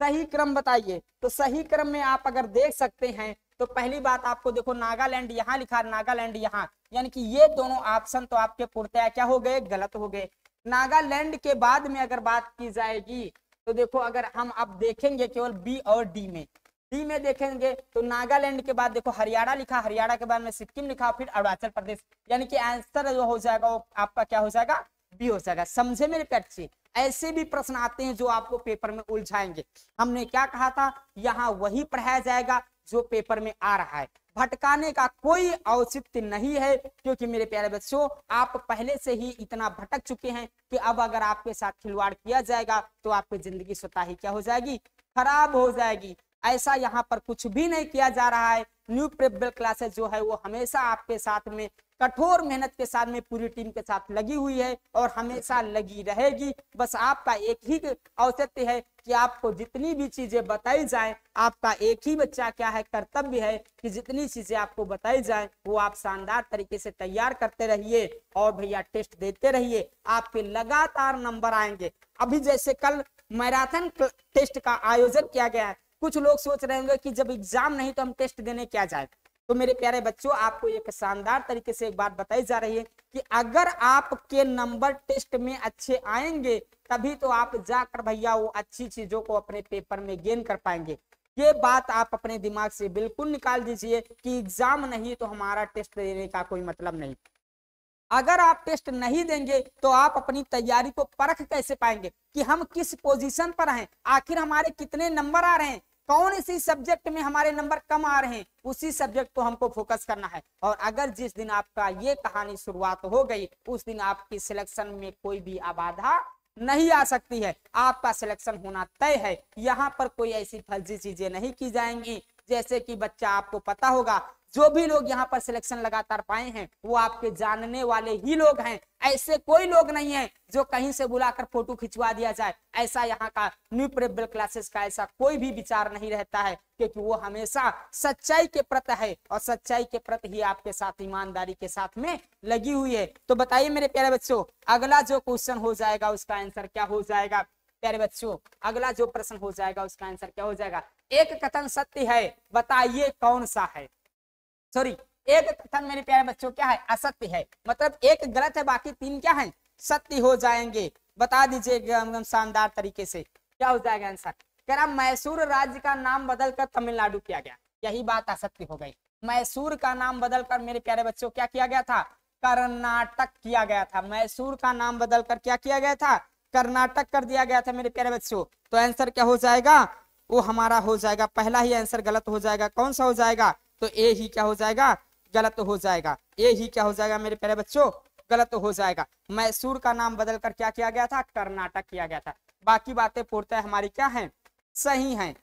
सही क्रम बताइए। तो सही क्रम में आप अगर देख सकते हैं तो पहली बात आपको देखो, नागालैंड यहाँ लिखा, नागालैंड यहाँ। यानी कि ये दोनों ऑप्शन तो आपके पूर्णतया क्या हो गए? गलत हो गए। नागालैंड के बाद में अगर बात की जाएगी तो देखो, अगर हम अब देखेंगे केवल बी और डी में। डी में देखेंगे तो नागालैंड के बाद देखो, हरियाणा लिखा, हरियाणा के बाद में सिक्किम लिखा, फिर अरुणाचल प्रदेश। यानी कि आंसर जो हो जाएगा, वो आपका क्या हो जाएगा? बी हो जाएगा। समझे मेरे बच्चे ऐसे भी प्रश्न आते हैं जो आपको पेपर में उलझाएँगे। हमने क्या कहा था? यहाँ वही पढ़ाया जाएगा। जो पेपर में आ रहा है। भटकाने का कोई औचित्य नहीं है, क्योंकि मेरे प्यारे बच्चों, आप पहले से ही इतना भटक चुके हैं कि अब अगर आपके साथ खिलवाड़ किया जाएगा तो आपकी ज़िंदगी स्वतः ही क्या हो जाएगी? खराब हो जाएगी। ऐसा यहाँ पर कुछ भी नहीं किया जा रहा है। न्यू प्रेबल क्लासेस जो है, वो हमेशा आपके साथ में कठोर मेहनत के साथ में पूरी टीम के साथ लगी हुई है और हमेशा लगी रहेगी। बस आपका एक ही औचित्य है कि आपको जितनी भी चीज़ें बताई जाए, आपका एक ही बच्चा क्या है, कर्तव्य है कि जितनी चीज़ें आपको बताई जाए, वो आप शानदार तरीके से तैयार करते रहिए और भैया टेस्ट देते रहिए। आपके लगातार नंबर आएँगे। अभी जैसे कल मैराथन टेस्ट का आयोजन किया गया है। कुछ लोग सोच रहे होंगे कि जब एग्ज़ाम नहीं तो हम टेस्ट देने क्या जाए? तो मेरे प्यारे बच्चों, आपको एक शानदार तरीके से एक बात बताई जा रही है कि अगर आपके नंबर टेस्ट में अच्छे आएँगे, तभी तो आप जाकर भैया वो अच्छी चीज़ों को अपने पेपर में गेन कर पाएँगे। ये बात आप अपने दिमाग से बिल्कुल निकाल दीजिए कि एग्ज़ाम नहीं तो हमारा टेस्ट देने का कोई मतलब नहीं। अगर आप टेस्ट नहीं देंगे तो आप अपनी तैयारी को परख कैसे पाएँगे कि हम किस पोजीशन पर हैं? आखिर हमारे कितने नंबर आ रहे हैं? कौन सी सब्जेक्ट में हमारे नंबर कम आ रहे हैं, उसी सब्जेक्ट को हमको फोकस करना है। और अगर जिस दिन आपका ये कहानी शुरुआत हो गई, उस दिन आपकी सिलेक्शन में कोई भी आबाधा नहीं आ सकती है। आपका सिलेक्शन होना तय है। यहाँ पर कोई ऐसी फर्जी चीज़ें नहीं की जाएँगी। जैसे कि बच्चा आपको पता होगा जो भी लोग यहाँ पर सिलेक्शन लगातार पाए हैं, वो आपके जानने वाले ही लोग हैं। ऐसे कोई लोग नहीं है जो कहीं से बुलाकर फ़ोटो खिंचवा दिया जाए। ऐसा यहाँ का न्यू प्रेबल क्लासेस का ऐसा कोई भी विचार नहीं रहता है, क्योंकि वो हमेशा सच्चाई के प्रत है और सच्चाई के प्रति ही आपके साथ, ईमानदारी के साथ में लगी हुई है। तो बताइए मेरे प्यारे बच्चों, अगला जो क्वेश्चन हो जाएगा उसका आंसर क्या हो जाएगा? प्यारे बच्चों, अगला जो प्रश्न हो जाएगा उसका आंसर क्या हो जाएगा? एक कथन सत्य है, बताइए कौन सा है? सॉरी एक कथन मेरे प्यारे बच्चों, क्या है? असत्य है। मतलब एक गलत है, बाकी तीन क्या है? सत्य हो जाएँगे। बता दीजिए एकदम शानदार तरीके से। क्या हो जाएगा आंसर? कह रहा, मैसूर राज्य का नाम बदलकर तमिलनाडु किया गया। यही बात असत्य हो गई। मैसूर का नाम बदलकर, मेरे प्यारे बच्चों, क्या किया गया था? कर्नाटक किया गया था। मैसूर का नाम बदलकर क्या किया गया था? कर्नाटक कर दिया गया था, मेरे प्यारे बच्चों। तो आंसर क्या हो जाएगा? वो हमारा हो जाएगा। पहला ही आंसर गलत हो जाएगा। कौन सा हो जाएगा? तो ए ही क्या हो जाएगा? गलत हो जाएगा। ए ही क्या हो जाएगा मेरे प्यारे बच्चों? गलत हो जाएगा। मैसूर का नाम बदलकर क्या किया गया था? कर्नाटक किया गया था। बाकी बातें पूर्णतः हमारी क्या है? सही है।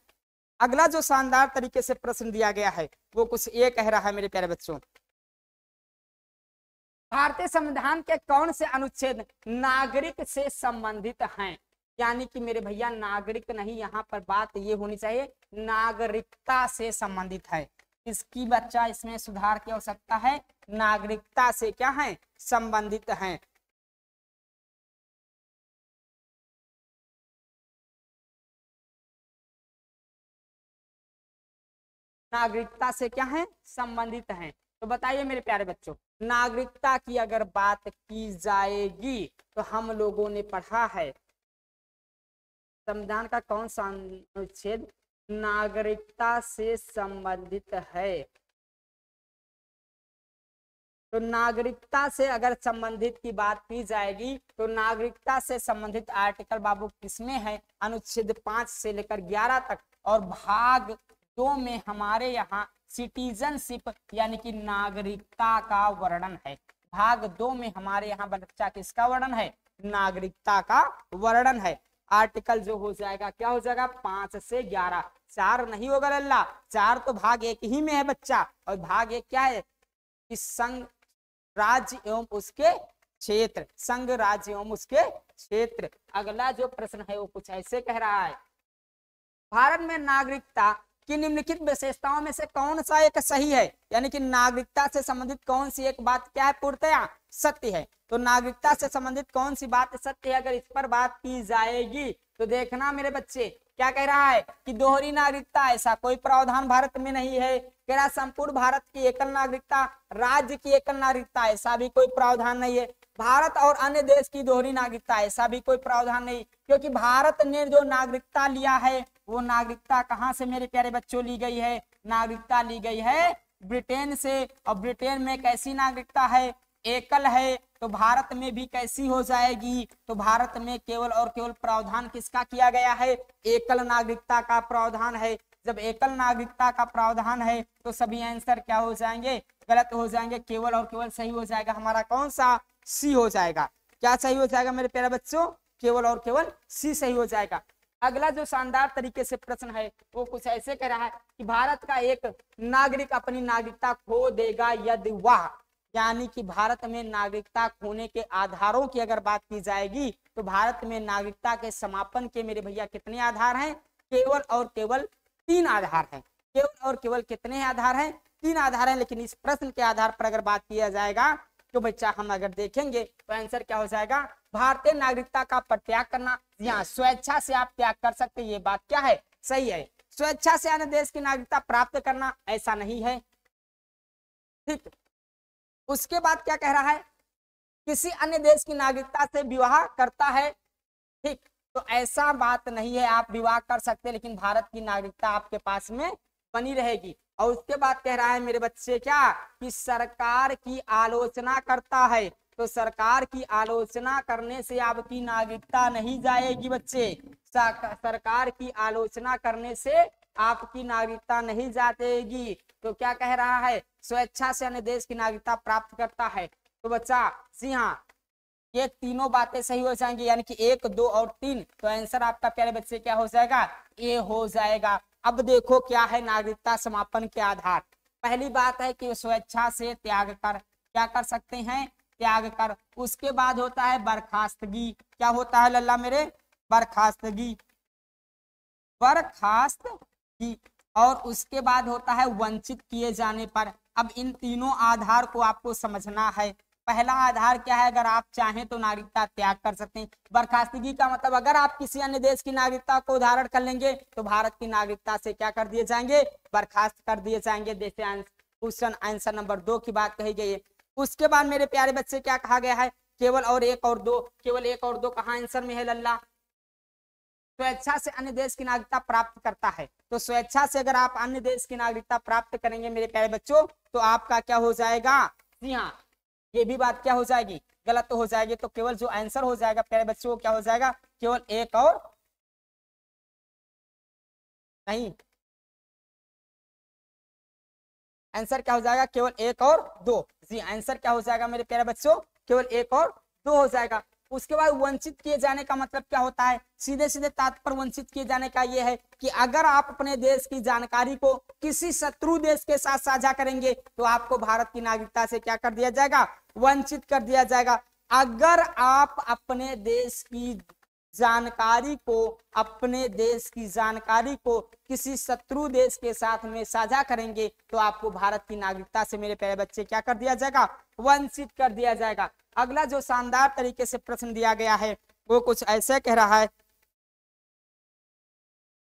अगला जो शानदार तरीके से प्रश्न दिया गया है, वो कुछ ये कह रहा है मेरे प्यारे बच्चों। भारतीय संविधान के कौन से अनुच्छेद नागरिक से संबंधित हैं? यानी कि मेरे भैया, नागरिक नहीं, यहाँ पर बात ये होनी चाहिए, नागरिकता से संबंधित है। इसकी बच्चा इसमें सुधार की आवश्यकता है? नागरिकता से क्या है? संबंधित है। नागरिकता से क्या है? संबंधित है। तो बताइए मेरे प्यारे बच्चों, नागरिकता की अगर बात की जाएगी तो हम लोगों ने पढ़ा है। संविधान का कौन सा अनुच्छेद? नागरिकता से संबंधित है। तो नागरिकता से अगर संबंधित की बात की जाएगी तो नागरिकता से संबंधित आर्टिकल बाबू किसमें है? अनुच्छेद पाँच से लेकर ग्यारह तक। और भाग दो में हमारे यहाँ सिटीजनशिप यानी कि नागरिकता का वर्णन है। भाग दो में हमारे यहाँ बच्चा किसका वर्णन है? नागरिकता का वर्णन है। आर्टिकल जो हो जाएगा, क्या हो जाएगा? पाँच से ग्यारह। चार नहीं होगा लल्ला चार तो भाग एक ही में है बच्चा। और भाग एक क्या है? कि संघ राज्य एवं उसके क्षेत्र। संघ राज्य एवं उसके क्षेत्र। अगला जो प्रश्न है वो कुछ ऐसे कह रहा है। भारत में नागरिकता की निम्नलिखित विशेषताओं में से कौन सा एक सही है? यानी कि नागरिकता से संबंधित कौन सी एक बात क्या है पूर्णतया? सत्य है। तो नागरिकता से संबंधित कौन सी बात सत्य है? अगर इस पर बात की जाएगी तो देखना मेरे बच्चे, क्या कह रहा है कि दोहरी नागरिकता ऐसा कोई प्रावधान भारत में नहीं है। कह रहा संपूर्ण भारत की एकल नागरिकता, राज्य की एकल नागरिकता, ऐसा भी कोई प्रावधान नहीं है। भारत और अन्य देश की दोहरी नागरिकता, ऐसा भी कोई प्रावधान नहीं। क्योंकि भारत ने जो नागरिकता लिया है, वो नागरिकता कहाँ से मेरे प्यारे बच्चों ली गई है? नागरिकता ली गई है ब्रिटेन से। और ब्रिटेन में कैसी नागरिकता है एकल है तो भारत में भी कैसी हो जाएगी? तो भारत में केवल और केवल प्रावधान किसका किया गया है? एकल नागरिकता का प्रावधान है। जब एकल नागरिकता का प्रावधान है तो सभी आंसर क्या हो जाएँगे? गलत हो जाएँगे। केवल और केवल सही हो जाएगा। हमारा कौन सा? सी हो जाएगा। क्या सही हो जाएगा मेरे प्यारे बच्चों? केवल और केवल सी सही हो जाएगा। अगला जो शानदार तरीके से प्रश्न है, वो कुछ ऐसे कह रहा है कि भारत का एक नागरिक अपनी नागरिकता खो देगा यदि वह यानी कि भारत में नागरिकता खोने के आधारों की अगर बात की जाएगी तो भारत में नागरिकता के समापन के मेरे भैया कितने आधार हैं? केवल और केवल तीन आधार हैं। केवल और केवल कितने आधार हैं? तीन आधार हैं, लेकिन इस प्रश्न के आधार पर अगर बात किया जाएगा तो बच्चा हम अगर देखेंगे तो आंसर क्या हो जाएगा? भारतीय नागरिकता का प्रत्याग करना। यहाँ स्वेच्छा से आप त्याग कर सकते ये बात क्या है? सही है। स्वेच्छा से अन्य देश की नागरिकता प्राप्त करना, ऐसा नहीं है। ठीक। उसके बाद क्या कह रहा है? किसी अन्य देश की नागरिकता से विवाह करता है। ठीक तो ऐसा बात नहीं है, आप विवाह कर सकते लेकिन भारत की नागरिकता आपके पास में बनी रहेगी। और उसके बाद कह रहा है, मेरे बच्चे, क्या? कि सरकार की आलोचना करता है। तो सरकार की आलोचना करने से आपकी नागरिकता नहीं जाएगी बच्चे। सरकार की आलोचना करने से आपकी नागरिकता नहीं जाएगी। तो क्या कह रहा है? स्वेच्छा से अन्य देश की नागरिकता प्राप्त करता है। तो बच्चा, जी हाँ ये तीनों बातें सही हो जाएँगी, यानी कि एक, दो और तीन तो आंसर आपका प्यारे बच्चे, क्या हो जाएगा? ए हो जाएगा। अब देखो क्या है नागरिकता समापन के आधार। पहली बात है कि स्वेच्छा से त्याग कर, क्या कर सकते हैं? त्याग कर। उसके बाद होता है बर्खास्तगी। क्या होता है लल्ला मेरे? बर्खास्तगी। बर्खास्तगी। और उसके बाद होता है वंचित किए जाने पर। अब इन तीनों आधार को आपको समझना है। पहला आधार क्या है? अगर आप चाहें तो नागरिकता त्याग कर सकते हैं। बर्खास्तगी का मतलब अगर आप किसी अन्य देश की नागरिकता को उदाहरण कर लेंगे तो भारत की नागरिकता से क्या कर दिए जाएँगे? बर्खास्त कर दिए जाएँगे। जैसे क्वेश्चन आंसर नंबर दो की बात कही गई है। उसके बाद मेरे प्यारे बच्चे, क्या कहा गया है? केवल और एक और दो, केवल एक और दो कहा आंसर में है लल्ला? स्वेच्छा से अन्य देश की नागरिकता प्राप्त करता है। तो स्वेच्छा से अगर आप अन्य देश की नागरिकता प्राप्त करेंगे मेरे प्यारे बच्चों तो आपका क्या हो जाएगा? जी हाँ ये भी बात क्या हो जाएगी? गलत तो हो जाएगी तो केवल जो आंसर हो जाएगा प्यारे बच्चों को क्या हो जाएगा? केवल एक और नहीं। आंसर क्या हो जाएगा? केवल एक और दो। जी आंसर क्या हो जाएगा मेरे प्यारे बच्चों? केवल एक और दो हो जाएगा। उसके बाद वंचित किए जाने का मतलब क्या होता है? सीधे सीधे तात्पर्य वंचित किए जाने का यह है कि अगर आप अपने देश की जानकारी को किसी शत्रु देश के साथ साझा करेंगे तो आपको भारत की नागरिकता से क्या कर दिया जाएगा? वंचित कर दिया जाएगा। अगर आप अपने देश की जानकारी को, अपने देश की जानकारी को किसी शत्रु देश के साथ में साझा करेंगे तो आपको भारत की नागरिकता से मेरे प्यारे बच्चे क्या कर दिया जाएगा? वंचित कर दिया जाएगा। अगला जो शानदार तरीके से प्रश्न दिया गया है, वो कुछ ऐसे कह रहा है।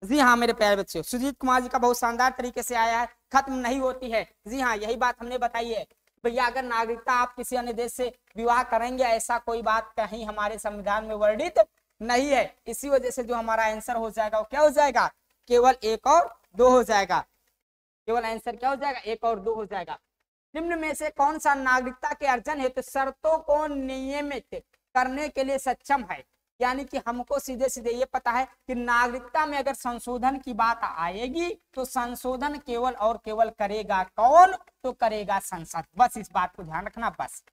जी हाँ मेरे प्यारे बच्चे सुजीत कुमार जी का बहुत शानदार तरीके से आया है, खत्म नहीं होती है। जी हाँ यही बात हमने बताई है। भैया, अगर नागरिकता आप किसी अन्य देश से विवाह करेंगे, ऐसा कोई बात कहीं हमारे संविधान में वर्णित नहीं है। इसी वजह से जो हमारा आंसर हो जाएगा, वो क्या हो जाएगा? केवल एक और दो हो जाएगा। केवल आंसर क्या हो जाएगा? एक और दो हो जाएगा। निम्न में से कौन सा नागरिकता के अर्जन हेतु तो शर्तों को नियमित करने के लिए सक्षम है? यानी कि हमको सीधे सीधे ये पता है कि नागरिकता में अगर संशोधन की बात आएगी तो संशोधन केवल और केवल करेगा कौन? तो करेगा संसद। बस इस बात को ध्यान रखना, बस।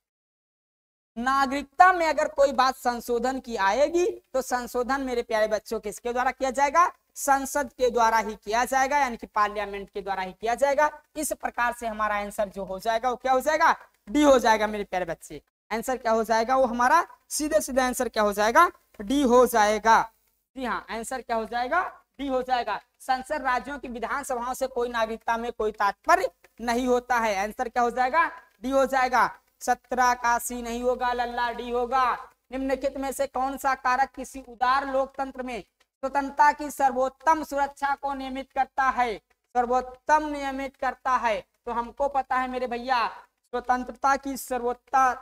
नागरिकता में अगर कोई बात संशोधन की आएगी तो संशोधन मेरे प्यारे बच्चों किसके द्वारा किया जाएगा? संसद के द्वारा ही किया जाएगा, यानी कि पार्लियामेंट के द्वारा ही किया जाएगा। इस प्रकार से हमारा आंसर जो हो जाएगा, वो क्या हो जाएगा? डी हो जाएगा, मेरे प्यारे बच्चे। आंसर क्या हो जाएगा? वो हमारा सीधे सीधे आंसर क्या हो जाएगा? डी हो जाएगा। जी हाँ आंसर क्या हो जाएगा? डी हो जाएगा। संसद राज्यों की विधानसभाओं से कोई नागरिकता में कोई तात्पर्य नहीं होता है। आंसर क्या हो जाएगा? डी हो जाएगा। सत्रह का सी नहीं होगा, लल्ला डी होगा। निम्नलिखित में से कौन सा कारक किसी उदार लोकतंत्र में स्वतंत्रता की सर्वोत्तम सुरक्षा को नियमित करता है, सर्वोत्तम नियमित करता है। तो हमको पता है मेरे भैया, स्वतंत्रता की सर्वोत्ता,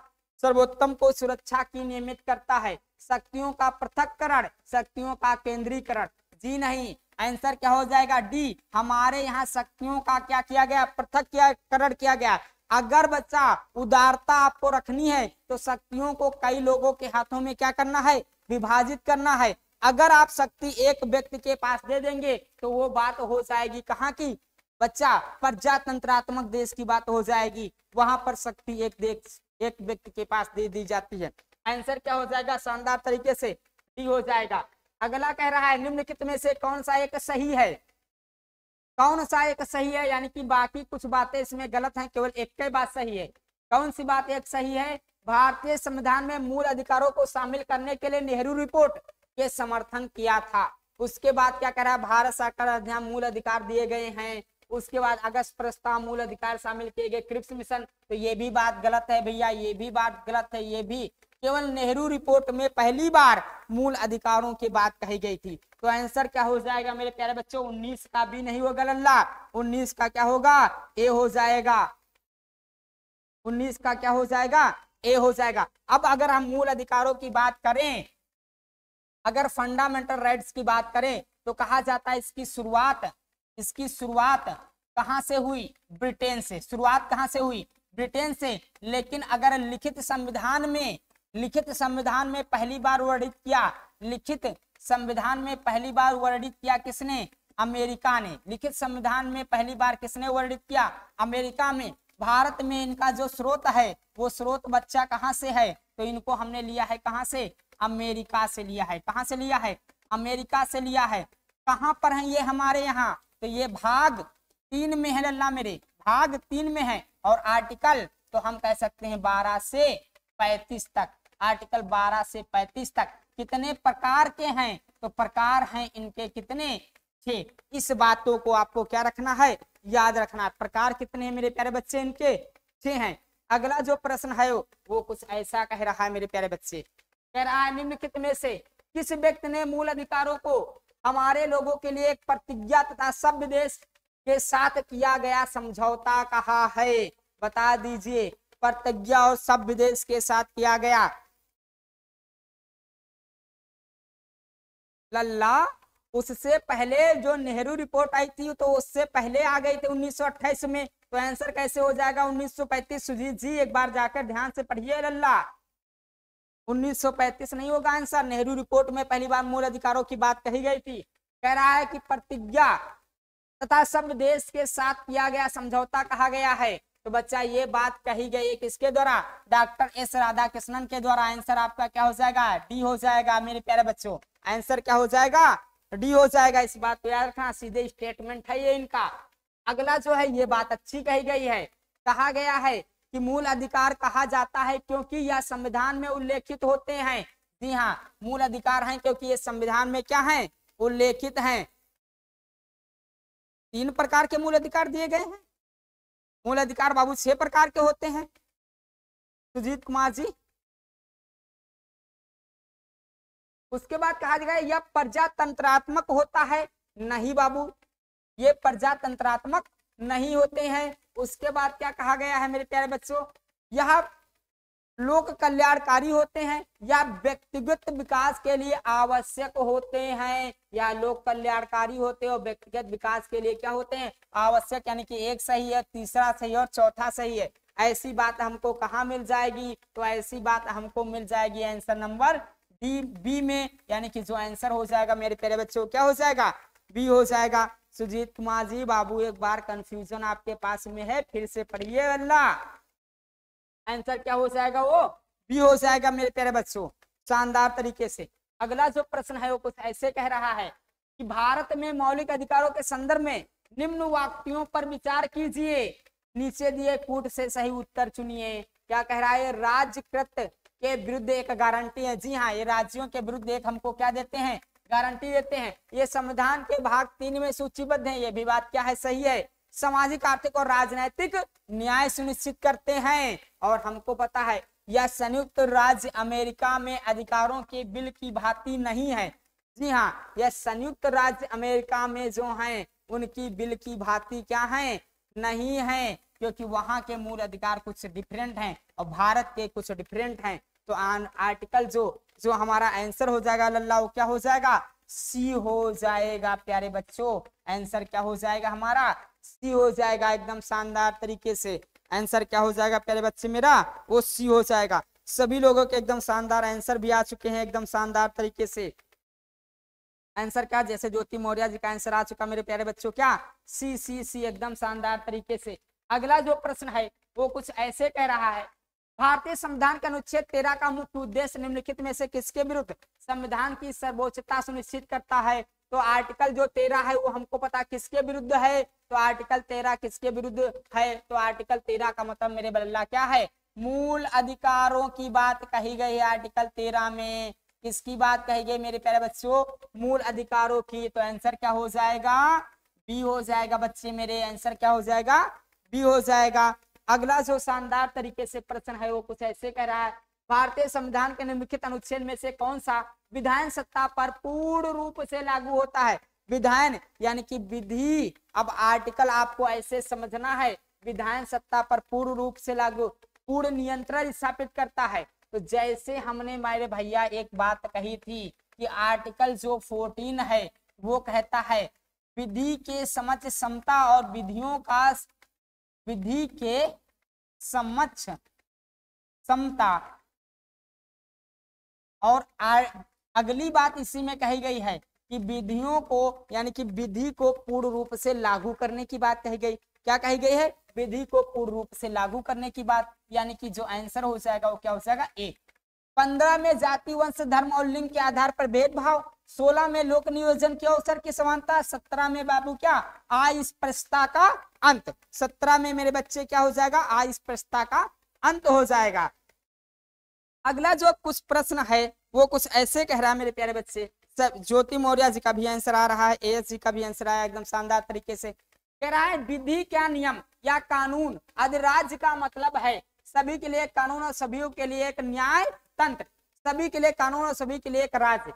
सर्वोत्तम को सुरक्षा की नियमित करता है। शक्तियों का पृथककरण, शक्तियों का केंद्रीकरण। जी नहीं, आंसर क्या हो जाएगा? डी, हमारे यहाँ शक्तियों का क्या किया गया? पृथककरण किया गया। अगर बच्चा उदारता आपको रखनी है तो शक्तियों को कई लोगों के हाथों में क्या करना है? विभाजित करना है। अगर आप शक्ति एक व्यक्ति के पास दे देंगे तो वो बात हो जाएगी कहाँ की? बच्चा, प्रजातंत्रात्मक देश की बात हो जाएगी। वहाँ पर शक्ति एक देश, एक व्यक्ति के पास दे दी जाती है। आंसर क्या हो जाएगा? शानदार तरीके से डी हो जाएगा। अगला कह रहा है, निम्नलिखित में से कौन सा एक सही है? कौन सा एक सही है? यानी कि बाकी कुछ बातें इसमें गलत हैं, केवल एक ही बात सही है। कौन सी बात एक सही है? भारतीय संविधान में मूल अधिकारों को शामिल करने के लिए नेहरू रिपोर्ट। के समर्थन किया था। उसके बाद क्या है भारत सरकार अधिनियम मूल अधिकार दिए गए हैं। उसके बाद अगस्त प्रस्ताव मूल अधिकार शामिल किए गए। क्रिप्स मिशन तो ये भी बात गलत है भैया, ये भी बात गलत है, ये भी। केवल नेहरू रिपोर्ट में पहली बार मूल अधिकारों की बात कही गई थी। तो आंसर क्या हो जाएगा मेरे प्यारे बच्चों? 19 का भी नहीं होगा लल्ला। 19 का क्या होगा? ए हो जाएगा। 19 का क्या हो जाएगा? ए हो जाएगा। अब अगर हम मूल अधिकारों की बात करें अगर फंडामेंटल राइट्स की बात करें तो कहा जाता है इसकी शुरुआत इसकी शुरुआत कहाँ से हुई? ब्रिटेन से। शुरुआत कहाँ से हुई? ब्रिटेन से। लेकिन अगर लिखित संविधान में, लिखित संविधान में पहली बार वर्णित किया, लिखित संविधान में पहली बार वर्णित किया किसने? अमेरिका ने। लिखित संविधान में पहली बार किसने वर्णित किया? अमेरिका में। भारत में इनका जो स्रोत है, वो स्रोत बच्चा कहाँ से है? तो इनको हमने लिया है कहाँ से? अमेरिका से लिया है। कहाँ से लिया है? अमेरिका से लिया है। कहाँ पर है ये हमारे यहाँ? तो ये भाग तीन में है लल्ला मेरे। भाग तीन में है और आर्टिकल तो हम कह सकते हैं बारह से पैतीस तक। आर्टिकल 12 से 35 तक। कितने प्रकार के हैं? तो प्रकार हैं इनके कितने? छे। इस बातों को आपको क्या रखना है? याद रखना। प्रकार कितने हैं मेरे प्यारे बच्चे इनके? छे हैं। अगला जो प्रश्न है वो कुछ ऐसा कह रहा है मेरे प्यारे बच्चे। कह रहा है निम्नलिखित में से किस व्यक्ति ने मूल अधिकारों को हमारे लोगों के लिए एक प्रतिज्ञा तथा सभ्य देश के साथ किया गया समझौता कहा है? बता दीजिए। प्रतिज्ञा और सभ्य देश के साथ किया गया। लल्ला, उससे पहले जो नेहरू रिपोर्ट आई थी तो उससे पहले आ गई थी 1928 में। तो आंसर कैसे हो जाएगा 1935 सुजीत जी, एक बार जाकर ध्यान से पढ़िए लल्ला। 1935 नहीं होगा आंसर। नेहरू रिपोर्ट में पहली बार मूल अधिकारों की बात कही गई थी। कह रहा है कि प्रतिज्ञा तथा सब देश के साथ किया गया, समझौता कहा गया है। तो बच्चा, ये बात कही गई किसके द्वारा? डॉक्टर एस राधा कृष्णन के द्वारा। आंसर आपका क्या हो जाएगा? डी हो जाएगा, मेरे प्यारे बच्चों। आंसर क्या हो जाएगा? डी हो जाएगा। इस बात को याद रखना, सीधे स्टेटमेंट है ये इनका। अगला जो है, ये बात अच्छी कही गई है। कहा गया है कि मूल अधिकार कहा जाता है क्योंकि यह संविधान में उल्लेखित होते हैं। जी हाँ मूल अधिकार हैं क्योंकि ये संविधान में क्या है? उल्लेखित हैं। तीन प्रकार के मूल अधिकार दिए गए हैं। मूल अधिकार बाबू छह प्रकार के होते हैं। सुजीत कुमार जी। उसके बाद कहा जाएगा, यह प्रजातंत्रात्मक होता है। नहीं बाबू, ये प्रजातंत्रात्मक नहीं होते हैं। उसके बाद क्या कहा गया है मेरे प्यारे बच्चों? यह लोक कल्याणकारी होते हैं या व्यक्तिगत विकास के लिए आवश्यक होते हैं? या लोक कल्याणकारी होते हैं और व्यक्तिगत विकास के लिए क्या होते हैं? आवश्यक यानी कि एक सही है, तीसरा सही है और चौथा सही है। ऐसी बात हमको कहा मिल जाएगी? तो ऐसी बात हमको मिल जाएगी आंसर नंबर डी बी में। यानी कि जो आंसर हो जाएगा मेरे प्यारे बच्चों, क्या हो जाएगा? बी हो जाएगा। सुजीत कुमार जी, बाबू, एक बार कंफ्यूजन आपके पास में है, फिर से पढ़िए अल्लाह। आंसर क्या हो जाएगा वो? बी हो जाएगा मेरे प्यारे बच्चों, शानदार तरीके से। अगला जो प्रश्न है वो कुछ ऐसे कह रहा है कि भारत में मौलिक अधिकारों के संदर्भ में निम्न वाक्यों पर विचार कीजिए। नीचे दिए कूट से सही उत्तर चुनिए। क्या कह रहा है? राज्यकृत के विरुद्ध एक गारंटी है। जी हाँ ये राज्यों के विरुद्ध एक हमको क्या देते हैं? गारंटी देते हैं। ये संविधान के भाग तीन में सूचीबद्ध है। ये भी बात क्या है? सही है। सामाजिक, आर्थिक और राजनैतिक न्याय सुनिश्चित करते हैं। और हमको पता है, यह संयुक्त राज्य अमेरिका में अधिकारों के बिल की भांति नहीं है। जी हाँ यह संयुक्त राज्य अमेरिका में जो है, उनकी बिल की भांति क्या है? नहीं है, क्योंकि वहाँ के मूल अधिकार कुछ डिफरेंट हैं और भारत के कुछ डिफरेंट हैं। तो आर्टिकल जो जो हमारा आंसर हो जाएगा लल्ला वो क्या हो जाएगा? सी हो जाएगा, प्यारे बच्चों। आंसर क्या हो जाएगा हमारा? सी हो जाएगा, एकदम शानदार तरीके से। आंसर क्या हो जाएगा, प्यारे बच्चे मेरा? वो सी हो जाएगा। सभी लोगों के एकदम शानदार आंसर भी आ चुके हैं, एकदम शानदार तरीके से। आंसर क्या? जैसे ज्योति मौर्य जी का आंसर आ चुका, मेरे प्यारे बच्चों, क्या? सी सी सी एकदम शानदार तरीके से। अगला जो प्रश्न है, वो कुछ ऐसे कह रहा है भारतीय संविधान के अनुच्छेद तेरह का मुख्य उद्देश्य निम्नलिखित में से किसके विरुद्ध संविधान की सर्वोच्चता सुनिश्चित करता है? तो आर्टिकल जो तेरह है, वो हमको पता किसके विरुद्ध है? तो आर्टिकल तेरह किसके विरुद्ध है? तो आर्टिकल तेरह का मतलब मेरे बल्ला क्या है? मूल अधिकारों की बात कही गई है आर्टिकल तेरह में। किसकी बात कही गई मेरे प्यारे बच्चों? मूल अधिकारों की। तो आंसर क्या हो जाएगा? बी हो जाएगा बच्चे मेरे। आंसर क्या हो जाएगा? बी हो जाएगा। अगला जो शानदार तरीके से प्रश्न है, वो कुछ ऐसे कह रहा है, भारतीय संविधान के निम्नलिखित अनुच्छेद में से कौन सा विधान सत्ता पर पूर्ण रूप से लागू होता है? विधान यानी कि विधि। अब आर्टिकल आपको ऐसे समझना है विधान सत्ता पर पूर्ण रूप से लागू, पूर्ण नियंत्रण स्थापित करता है। तो जैसे हमने मेरे भैया एक बात कही थी कि आर्टिकल जो 14 है, वो कहता है, विधि के समझ क्षमता और विधियों का विधि के समक्ष समता। और अगली बात इसी में कही गई है कि विधियों को, यानी कि विधि को पूर्ण रूप से लागू करने की बात कही गई। क्या कही गई है? विधि को पूर्ण रूप से लागू करने की बात, यानी कि जो आंसर हो जाएगा वो क्या हो जाएगा? ए पंद्रह में जाति, वंश, धर्म और लिंग के आधार पर भेदभाव। सोलह में लोक नियोजन के अवसर की समानता, सत्रह में बाबू क्या? अस्पृश्यता का अंत। सत्रह में मेरे बच्चे क्या हो जाएगा? अस्पृश्यता का अंत हो जाएगा। अगला जो कुछ प्रश्न है, वो कुछ ऐसे कह रहा है मेरे प्यारे बच्चे। सब, ज्योति मौर्य जी का भी आंसर आ रहा है एस जी का भी आंसर आया एकदम शानदार तरीके से। कह रहा है, विधि क्या नियम या कानून? अधिराज्य का मतलब है, सभी के लिए कानून और सभी के लिए एक न्याय तंत्र सभी के लिए कानून और सभी के लिए एक राज्य।